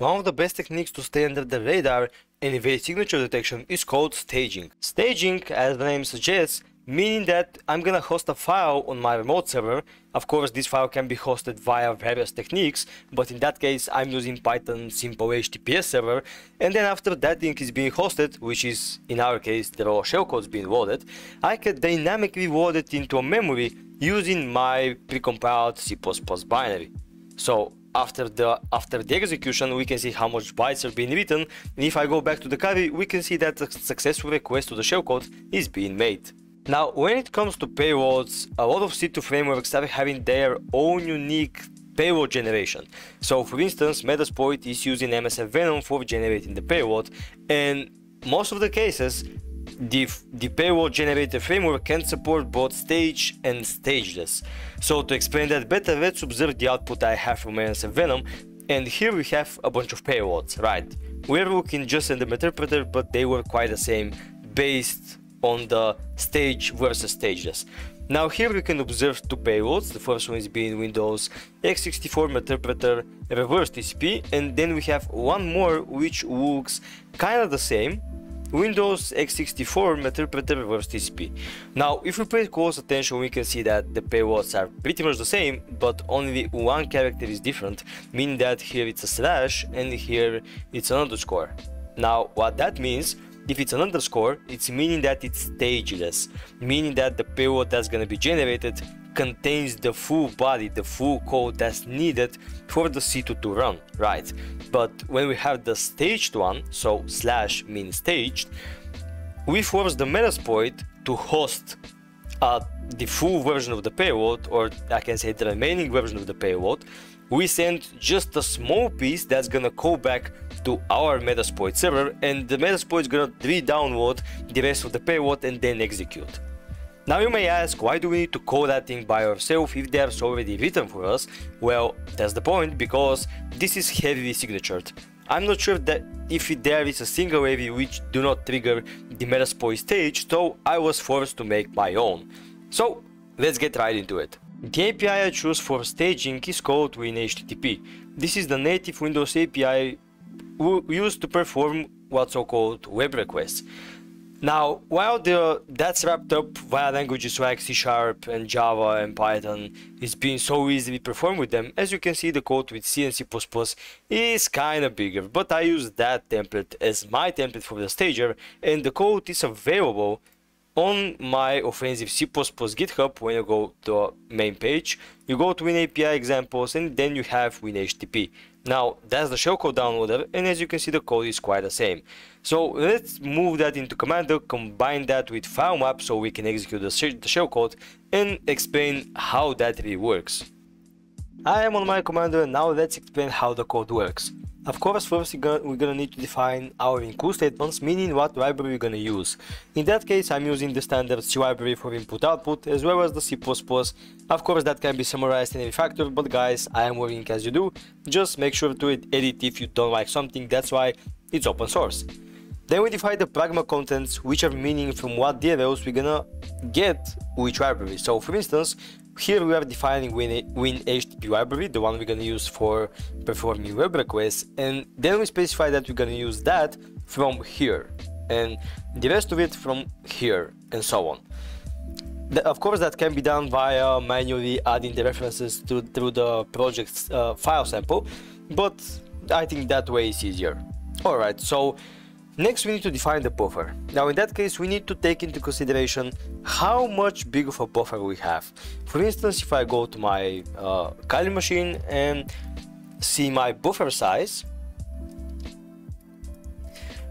One of the best techniques to stay under the radar and evade signature detection is called staging. Staging, as the name suggests, meaning that I'm gonna host a file on my remote server. Of course, this file can be hosted via various techniques, but in that case, I'm using Python simple HTTPS server. And then after that thing is being hosted, which is in our case the raw shellcode is being loaded, I can dynamically load it into a memory using my precompiled C++ binary. So after the after the execution we can see how much bytes are being written and if I go back to the carry we can see that a successful request to the shellcode is being made. Now, when it comes to payloads, a lot of C2 frameworks are having their own unique payload generation. So for instance, Metasploit is using MSF Venom for generating the payload and most of the cases the, the payload generator framework can support both stage and stageless. So to explain that better, let's observe the output I have from MSF Venom and here we have a bunch of payloads, right? We're looking just in the interpreter, but they were quite the same based on the stage versus stageless. Now here we can observe two payloads, the first one is being Windows x64 interpreter reverse TCP and then we have one more which looks kind of the same, Windows x64 interpreter reverse TCP. Now if we pay close attention we can see that the payloads are pretty much the same but only one character is different, meaning that here it's a slash and here it's an underscore. Now what that means if it's an underscore, it's meaning that it's stageless, meaning that the payload that's gonna be generated contains the full body, the full code that's needed for the C2 to run, right? But when we have the staged one, so slash means staged, we force the Metasploit to host uh, the full version of the payload, or I can say the remaining version of the payload, we send just a small piece that's gonna call back to our Metasploit server and the Metasploit is gonna re-download the rest of the payload and then execute. Now you may ask, why do we need to call that thing by ourselves if there's already written for us? Well, that's the point, because this is heavily signatured. I'm not sure that if there is a single AV which do not trigger the Metasploit stage, so I was forced to make my own. So, let's get right into it. The API I choose for staging is called WinHTTP. This is the native Windows API used to perform what's so called web requests. Now, while the, that's wrapped up via languages like C Sharp and Java and Python is being so easily performed with them, as you can see the code with C and C++ is kinda bigger, but I use that template as my template for the stager and the code is available on my offensive C++ GitHub when you go to main page, you go to WinAPI examples and then you have WinHTTP. Now that's the shellcode downloader and as you can see the code is quite the same. So let's move that into Commander, combine that with FileMap so we can execute the, the shellcode and explain how that really works. I am on my Commander and now let's explain how the code works. Of course, first we're gonna need to define our include statements, meaning what library we're gonna use. In that case, I'm using the standard C library for input-output, as well as the C++. Of course, that can be summarized in any factor, but guys, I am working as you do. Just make sure to edit if you don't like something, that's why it's open source. Then we define the pragma contents, which are meaning from what DLLs we're gonna get which library. So for instance, here we are defining Win, Win library, the one we're gonna use for performing web requests, and then we specify that we're gonna use that from here, and the rest of it from here, and so on. The, of course, that can be done via manually adding the references to through the project's uh, file sample, but I think that way is easier. Alright, so Next we need to define the buffer. Now in that case we need to take into consideration how much big of a buffer we have. For instance if I go to my uh, Kali machine and see my buffer size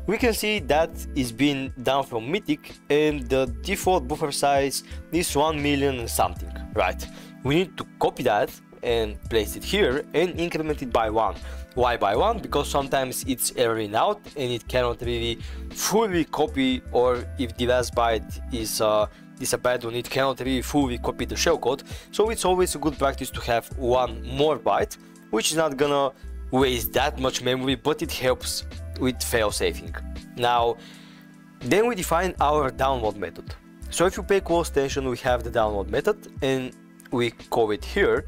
we can see that is being down from Mythic and the default buffer size is 1 million and something, right? We need to copy that and place it here and increment it by 1. Why by 1? Because sometimes it's erroring out and it cannot really fully copy or if the last byte is uh, is a bad one, it cannot really fully copy the shellcode. So it's always a good practice to have one more byte, which is not gonna waste that much memory, but it helps with fail saving Now, then we define our download method. So if you pay close attention, we have the download method and we call it here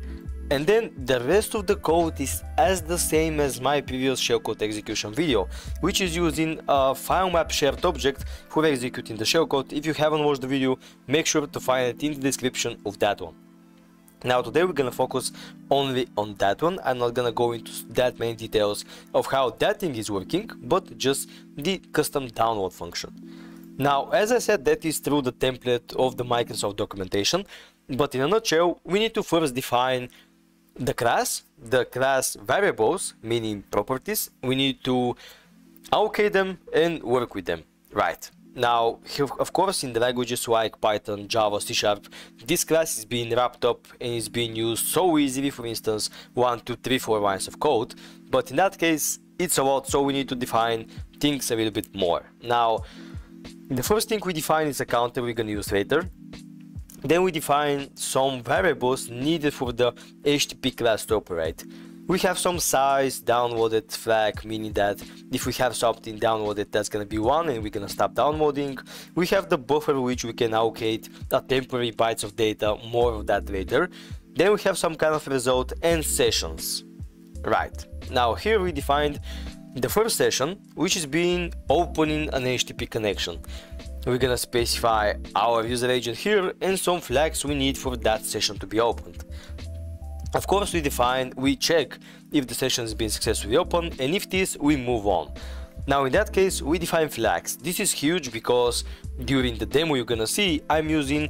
And then the rest of the code is as the same as my previous shellcode execution video, which is using a file map shared object for executing the shellcode. If you haven't watched the video, make sure to find it in the description of that one. Now today we're gonna focus only on that one. I'm not gonna go into that many details of how that thing is working, but just the custom download function. Now, as I said, that is through the template of the Microsoft documentation, but in a nutshell, we need to first define the class, the class variables, meaning properties, we need to allocate them and work with them. Right. Now, of course, in the languages like Python, Java, C Sharp, this class is being wrapped up and is being used so easily, for instance, one, two, three, four lines of code. But in that case, it's a lot, so we need to define things a little bit more. Now, the first thing we define is a counter we're gonna use later. Then we define some variables needed for the HTTP class to operate. We have some size downloaded flag, meaning that if we have something downloaded, that's gonna be one and we're gonna stop downloading. We have the buffer which we can allocate a temporary bytes of data, more of that later. Then we have some kind of result and sessions. Right, now here we defined the first session, which is being opening an HTTP connection. We're gonna specify our user agent here and some flags we need for that session to be opened. Of course, we define, we check if the session has been successfully opened and if this, we move on. Now in that case, we define flags. This is huge because during the demo you're gonna see, I'm using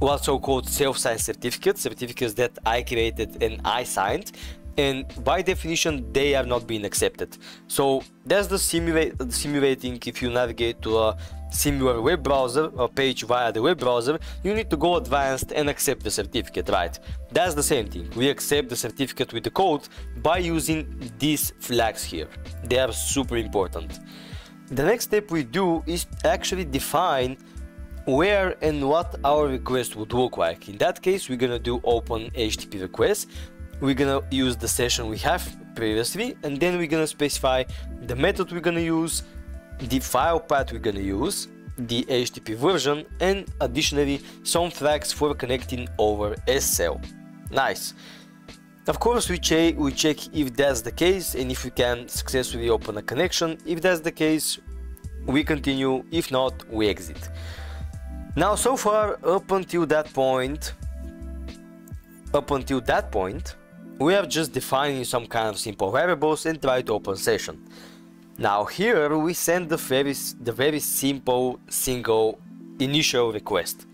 what's so-called self-signed certificates, certificates that I created and I signed, and by definition they are not being accepted. So that's the simulate simulating if you navigate to a similar web browser or page via the web browser, you need to go advanced and accept the certificate, right? That's the same thing. We accept the certificate with the code by using these flags here. They are super important. The next step we do is actually define where and what our request would look like. In that case, we're gonna do open HTTP request. We're gonna use the session we have previously, and then we're gonna specify the method we're gonna use, the file path we're gonna use, the HTTP version, and additionally some flags for connecting over SSL. Nice. Of course, we, check, we check if that's the case and if we can successfully open a connection. If that's the case, we continue. If not, we exit. Now, so far, up until that point, up until that point, we are just defining some kind of simple variables and try to open session. Now here we send the very, the very simple single initial request.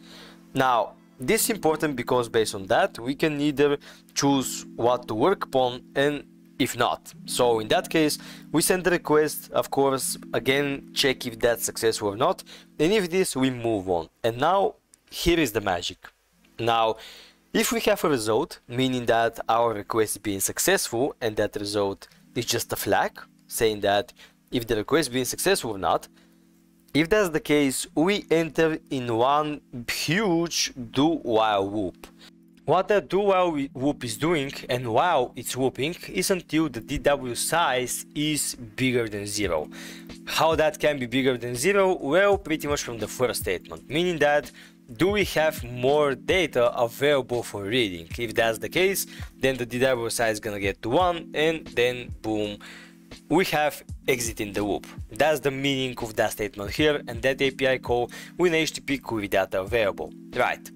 Now this is important because based on that we can either choose what to work upon and if not. So in that case we send the request of course again check if that's successful or not and if this we move on. And now here is the magic. Now if we have a result meaning that our request is being successful and that result is just a flag saying that if the request being successful or not. If that's the case, we enter in one huge do while loop. What that do while loop is doing and while it's looping is until the DW size is bigger than zero. How that can be bigger than zero? Well, pretty much from the first statement, meaning that do we have more data available for reading? If that's the case, then the DW size is gonna get to 1 and then boom, we have exiting the loop. That's the meaning of that statement here and that API call with HTTP query data available. Right.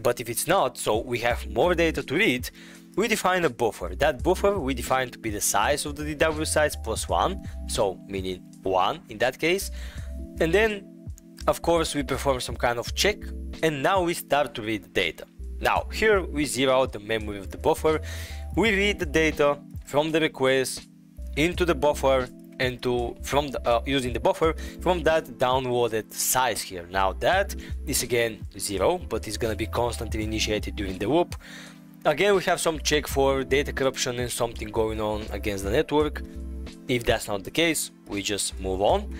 But if it's not, so we have more data to read, we define a buffer. That buffer we define to be the size of the DW size plus 1, so meaning 1 in that case. And then, of course, we perform some kind of check and now we start to read the data. Now, here we zero out the memory of the buffer, we read the data from the request into the buffer and to from the, uh, using the buffer from that downloaded size here. Now that is again zero but it's gonna be constantly initiated during the loop again we have some check for data corruption and something going on against the network. If that's not the case we just move on.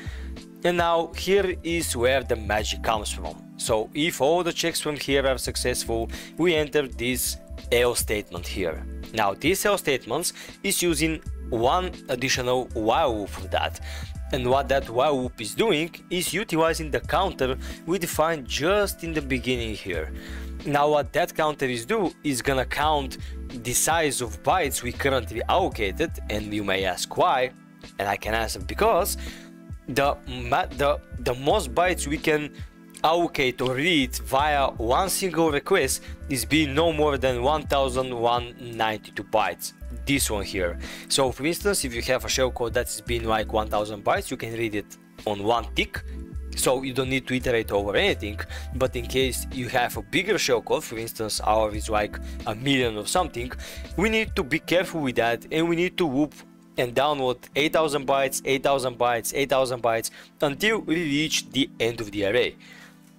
And now here is where the magic comes from. So if all the checks from here are successful we enter this else statement here now this else statements is using one additional while loop for that. And what that while loop is doing is utilizing the counter we defined just in the beginning here. Now what that counter is do is gonna count the size of bytes we currently allocated and you may ask why and I can answer because the, the, the most bytes we can allocate or read via one single request is being no more than 1192 bytes. This one here. So for instance if you have a shellcode that's been like 1000 bytes you can read it on one tick. So you don't need to iterate over anything but in case you have a bigger shellcode for instance ours is like a million or something we need to be careful with that and we need to whoop and download 8000 bytes 8000 bytes 8000 bytes until we reach the end of the array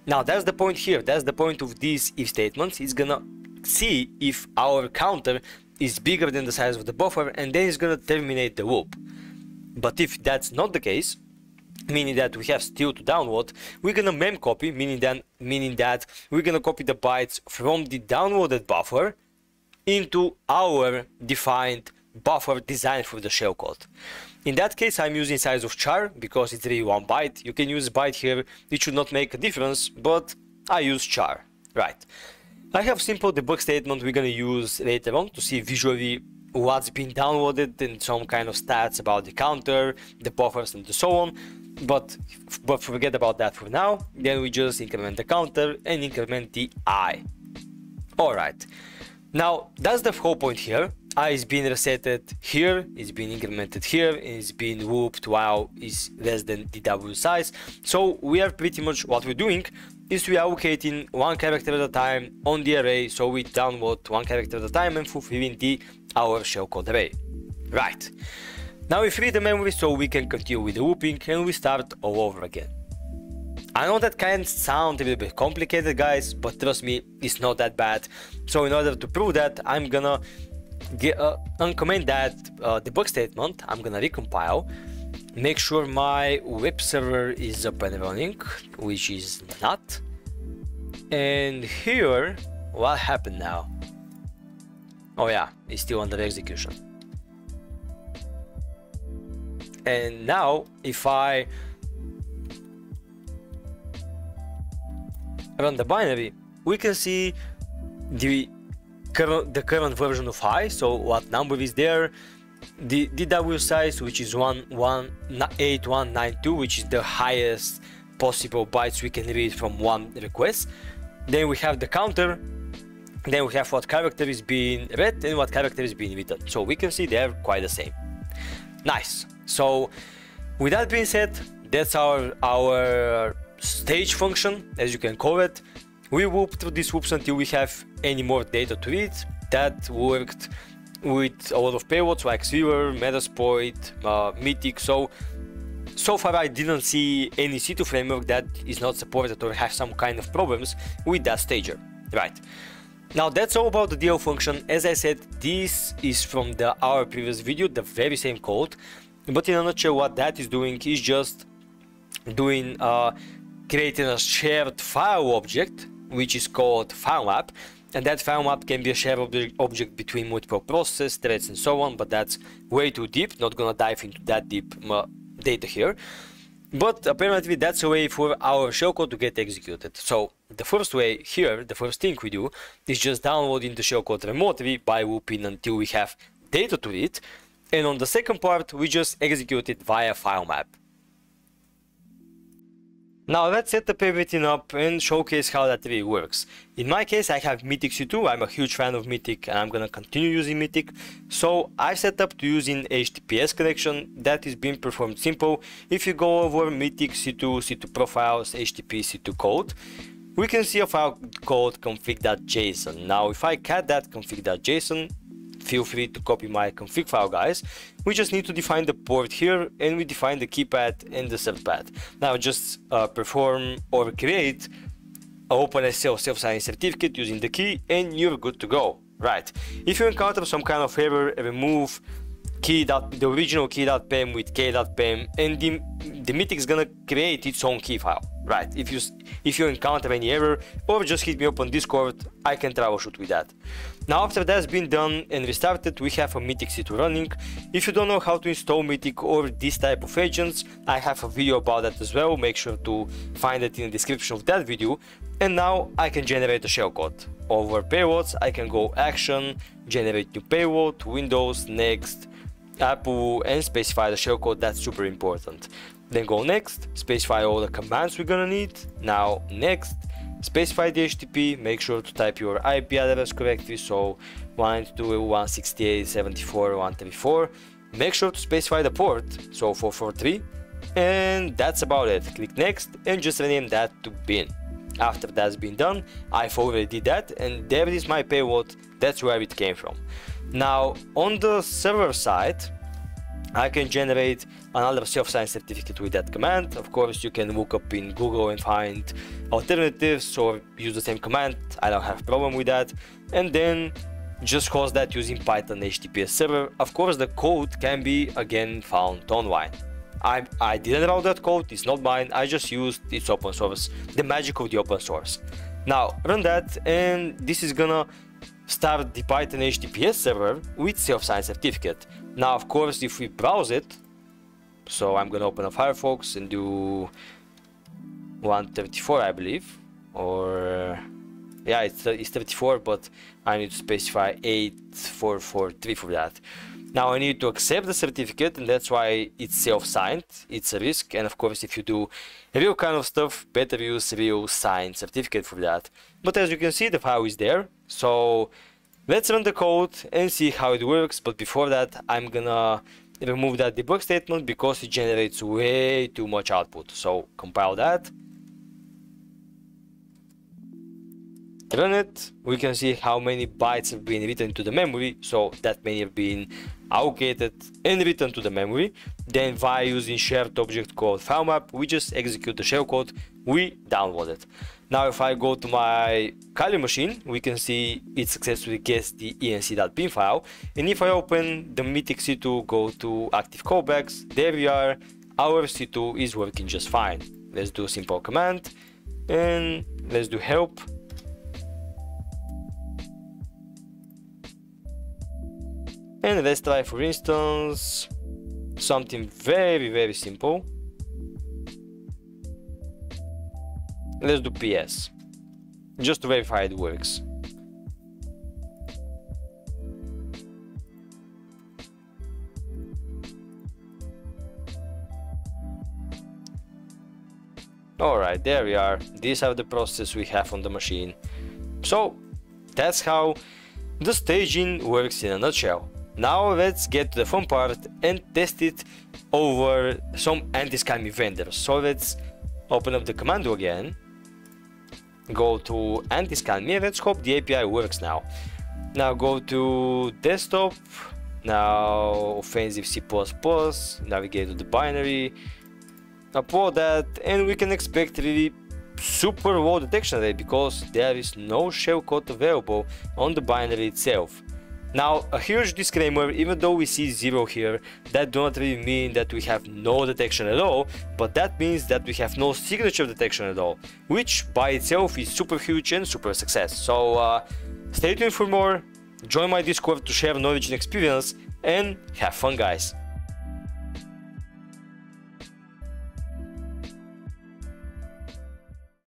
now that's the point here, that's the point of these if statements, it's gonna see if our counter is bigger than the size of the buffer and then it's gonna terminate the loop. But if that's not the case, meaning that we have still to download, we're gonna mem copy, meaning that, meaning that we're gonna copy the bytes from the downloaded buffer into our defined buffer designed for the shellcode. In that case, I'm using size of char because it's really one byte. You can use byte here, it should not make a difference, but I use char. Right. I have simple debug statement we're gonna use later on to see visually what's been downloaded and some kind of stats about the counter, the buffers and so on. But, but forget about that for now. Then we just increment the counter and increment the i. Alright. Now, that's the whole point here is being resetted here, it's being incremented here, it's being whooped while is less than the w size. So we are pretty much what we're doing is we are allocating one character at a time on the array, so we download one character at a time and fulfilling the our shellcode array. Right. Now we free the memory so we can continue with the looping and we start all over again. I know that can sound a little bit complicated guys, but trust me, it's not that bad. So in order to prove that, I'm gonna uh, uncomment that uh, debug statement, I'm gonna recompile, make sure my web server is up and running, which is not. And here, what happened now? Oh yeah, it's still under execution. And now, if I run the binary, we can see the the current version of i, so what number is there, the DW size, which is 18192, which is the highest possible bytes we can read from one request. Then we have the counter, then we have what character is being read and what character is being written. So we can see they're quite the same. Nice. So with that being said, that's our, our stage function, as you can call it. We whoop through these whoops until we have any more data to read. That worked with a lot of payloads like Sweaver, Metasploit, uh, Mythic. So, so far I didn't see any C2 framework that is not supported or have some kind of problems with that stager. Right. Now that's all about the DL function. As I said, this is from the our previous video, the very same code. But in a nutshell, what that is doing is just doing uh, creating a shared file object which is called file map and that file map can be a shared object between multiple processes, threads and so on, but that's way too deep, not gonna dive into that deep uh, data here. But apparently that's a way for our shellcode to get executed. So the first way here, the first thing we do is just downloading the shellcode remotely by whooping until we have data to read. And on the second part, we just execute it via file map. Now let's set up everything up and showcase how that really works. In my case I have Mythic C2, I'm a huge fan of Mythic and I'm gonna continue using Mythic. So I set up to using HTTPS connection that is being performed simple. If you go over Mythic C2, C2 profiles, HTTP C2 code, we can see a file called config.json. Now if I cat that config.json, feel free to copy my config file guys. We just need to define the port here and we define the keypad and the subpad now just uh, perform or create a OpenSSL self-signing certificate using the key and you're good to go. Right. If you encounter some kind of error remove key dot, the original key.pem with k.pem and the, the Mythic is gonna create its own key file right if you if you encounter any error or just hit me up on discord i can troubleshoot with that. Now after that's been done and restarted we have a mythic c2 running. If you don't know how to install mythic or this type of agents i have a video about that as well. Make sure to find it in the description of that video. And now i can generate a shellcode over payloads i can go action generate new payload windows next apple and specify the shellcode that's super important then go next, specify all the commands we're gonna need. Now next, specify the HTTP, make sure to type your IP address correctly, so 192.168.74.134. Make sure to specify the port, so 443. And that's about it. Click next and just rename that to bin. After that's been done, I've already did that and there is my payload, that's where it came from. Now on the server side, I can generate another self-signed certificate with that command. Of course, you can look up in Google and find alternatives or use the same command. I don't have problem with that. And then just host that using Python HTTPS server. Of course, the code can be again found online. I, I didn't write that code, it's not mine, I just used its open source, the magic of the open source. Now run that and this is gonna start the Python HTTPS server with self-signed certificate. Now, of course, if we browse it, so I'm gonna open a Firefox and do 134, I believe, or yeah, it's, it's 34, but I need to specify 8443 for that. Now I need to accept the certificate and that's why it's self-signed, it's a risk and of course if you do real kind of stuff, better use real signed certificate for that. But as you can see the file is there, so let's run the code and see how it works, but before that I'm gonna remove that debug statement because it generates way too much output. So compile that run it, we can see how many bytes have been written to the memory, so that many have been allocated and written to the memory. Then via using shared object called FileMap, we just execute the shellcode, we download it. Now if I go to my Kali machine, we can see it successfully gets the enc.bin file. And if I open the Mythic C2, go to active callbacks, there we are, our C2 is working just fine. Let's do a simple command and let's do help And let's try for instance something very very simple. Let's do PS, just to verify it works. Alright, there we are. These are the processes we have on the machine. So, that's how the staging works in a nutshell. Now let's get to the fun part and test it over some anti-scamming vendors. So let's open up the commando again, go to anti-scan me, let's hope the API works now. Now go to desktop, now offensive C++, navigate to the binary, upload that and we can expect really super low detection rate because there is no shellcode available on the binary itself. Now, a huge disclaimer, even though we see zero here, that do not really mean that we have no detection at all, but that means that we have no signature detection at all, which by itself is super huge and super success. So uh, stay tuned for more, join my Discord to share knowledge and experience, and have fun guys!